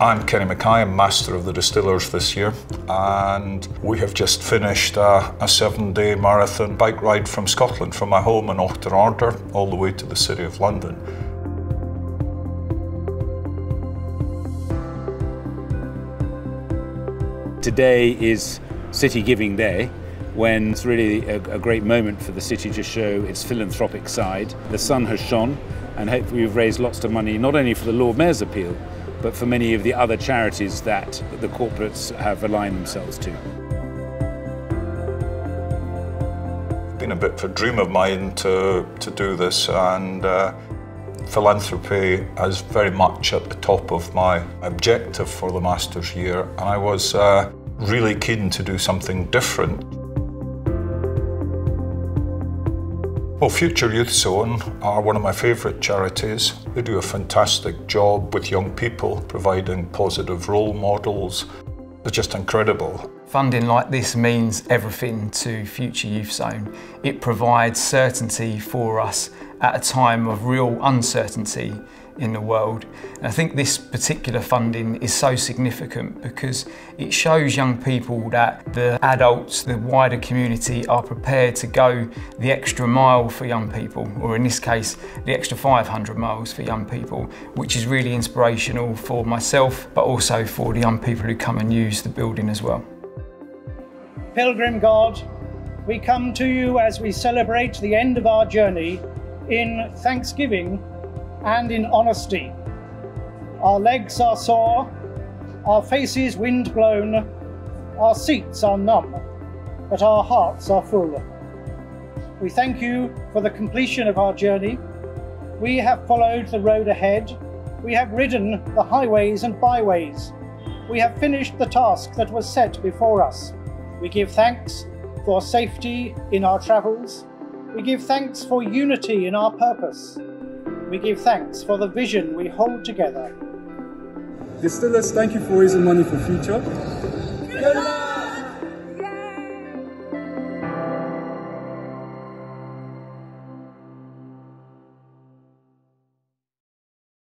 I'm Kenny MacKay, I'm Master of the Distillers this year, and we have just finished a, a seven day marathon bike ride from Scotland, from my home in Auchterarder, all the way to the City of London. Today is City Giving Day when it's really a, a, great moment for the city to show its philanthropic side. The sun has shone and hopefully we've raised lots of money not only for the Lord Mayor's appeal but for many of the other charities that the corporates have aligned themselves to. It's been a bit of a dream of mine to, to do this and uh, philanthropy is very much at the top of my objective for the Masters year and I was uh, really keen to do something different. Well, Future Youth Zone are one of my favourite charities. They do a fantastic job with young people, providing positive role models. They're just incredible. Funding like this means everything to Future Youth Zone. It provides certainty for us at a time of real uncertainty in the world. And I think this particular funding is so significant because it shows young people that the adults, the wider community are prepared to go the extra mile for young people, or in this case, the extra 500 miles for young people, which is really inspirational for myself, but also for the young people who come and use the building as well. Pilgrim God, we come to you as we celebrate the end of our journey in thanksgiving and in honesty. Our legs are sore, our faces wind blown, our seats are numb, but our hearts are full. We thank you for the completion of our journey. We have followed the road ahead. We have ridden the highways and byways. We have finished the task that was set before us. We give thanks for safety in our travels. We give thanks for unity in our purpose. We give thanks for the vision we hold together. Distillers, thank you for raising money for future.